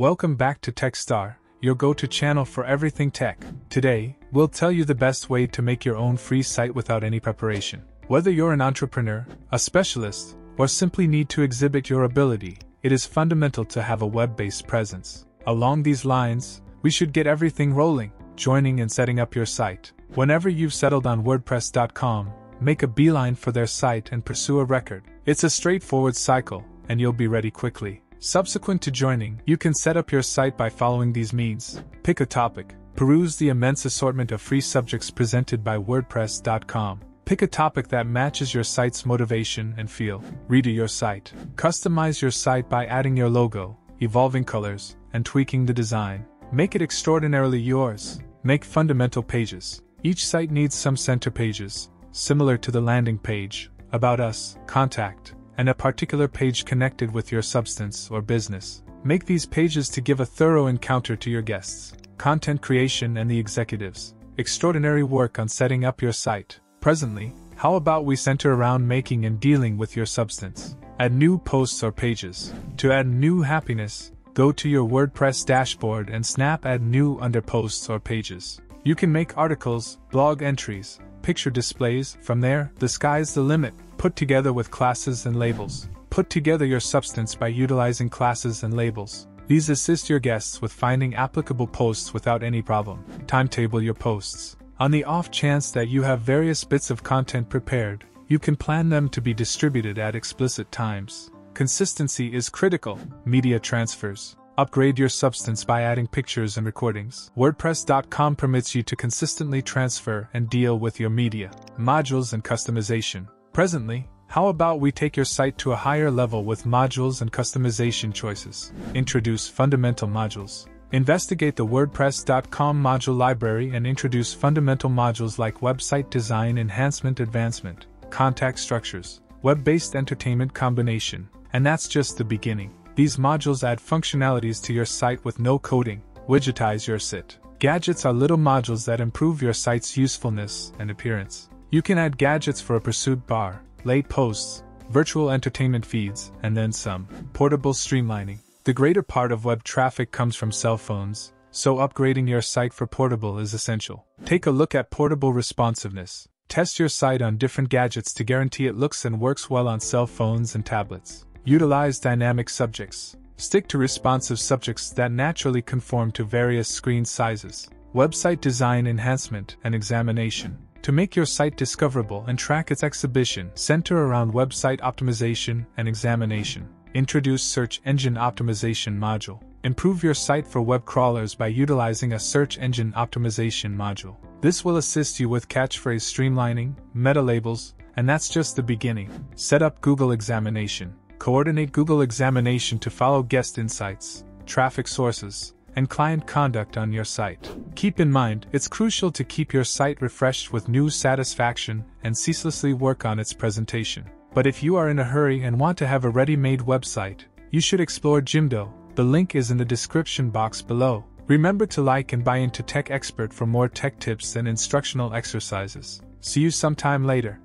Welcome back to TechStar, your go to channel for everything tech. Today, we'll tell you the best way to make your own free site without any preparation. Whether you're an entrepreneur, a specialist, or simply need to exhibit your ability, it is fundamental to have a web based presence. Along these lines, we should get everything rolling, joining and setting up your site. Whenever you've settled on WordPress.com, make a beeline for their site and pursue a record. It's a straightforward cycle, and you'll be ready quickly. Subsequent to joining, you can set up your site by following these means. Pick a topic. Peruse the immense assortment of free subjects presented by WordPress.com. Pick a topic that matches your site's motivation and feel. Redo your site. Customize your site by adding your logo, evolving colors, and tweaking the design. Make it extraordinarily yours. Make fundamental pages. Each site needs some center pages, similar to the landing page, about us, contact, and a particular page connected with your substance or business. Make these pages to give a thorough encounter to your guests, content creation, and the executives. Extraordinary work on setting up your site. Presently, how about we center around making and dealing with your substance? Add new posts or pages. To add new happiness, go to your WordPress dashboard and snap add new under posts or pages. You can make articles, blog entries, picture displays, from there, the sky's the limit put together with classes and labels. Put together your substance by utilizing classes and labels. These assist your guests with finding applicable posts without any problem. Timetable your posts. On the off chance that you have various bits of content prepared, you can plan them to be distributed at explicit times. Consistency is critical. Media transfers. Upgrade your substance by adding pictures and recordings. WordPress.com permits you to consistently transfer and deal with your media, modules, and customization. Presently, how about we take your site to a higher level with modules and customization choices? Introduce fundamental modules. Investigate the WordPress.com module library and introduce fundamental modules like website design enhancement advancement, contact structures, web based entertainment combination, and that's just the beginning. These modules add functionalities to your site with no coding, widgetize your site. Gadgets are little modules that improve your site's usefulness and appearance. You can add gadgets for a pursuit bar, late posts, virtual entertainment feeds, and then some. Portable streamlining. The greater part of web traffic comes from cell phones, so upgrading your site for portable is essential. Take a look at portable responsiveness. Test your site on different gadgets to guarantee it looks and works well on cell phones and tablets. Utilize dynamic subjects. Stick to responsive subjects that naturally conform to various screen sizes. Website design enhancement and examination. To make your site discoverable and track its exhibition, center around website optimization and examination. Introduce Search Engine Optimization module. Improve your site for web crawlers by utilizing a search engine optimization module. This will assist you with catchphrase streamlining, meta labels, and that's just the beginning. Set up Google Examination. Coordinate Google Examination to follow guest insights, traffic sources, and client conduct on your site. Keep in mind, it's crucial to keep your site refreshed with new satisfaction and ceaselessly work on its presentation. But if you are in a hurry and want to have a ready made website, you should explore Jimdo. The link is in the description box below. Remember to like and buy into Tech Expert for more tech tips and instructional exercises. See you sometime later.